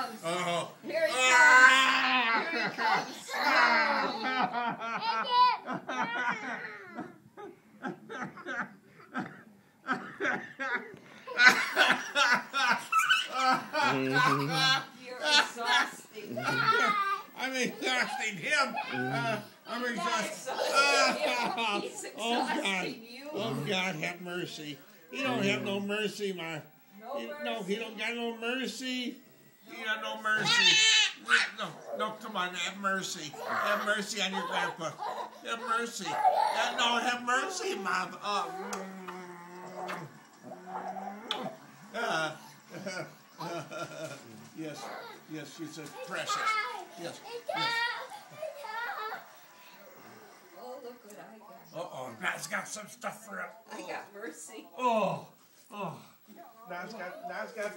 comes. Oh. Here he Ah! comes. Here he comes. You're exhausting. I'm exhausting him. Uh, I'm exhausting him. Oh God! you. Oh God, have mercy. He don't have no mercy, my. No He, no, he don't got no mercy. Got no mercy. No, no, come on, have mercy. Have mercy on your grandpa. Have mercy. Uh, no, have mercy, mom. Oh. mm. Uh, yes, yes, she's a precious. Yes. yes. Oh, look what I got. Uh oh, Nat's got some stuff for him. I got mercy. Oh, oh. Nat's got, Nat's got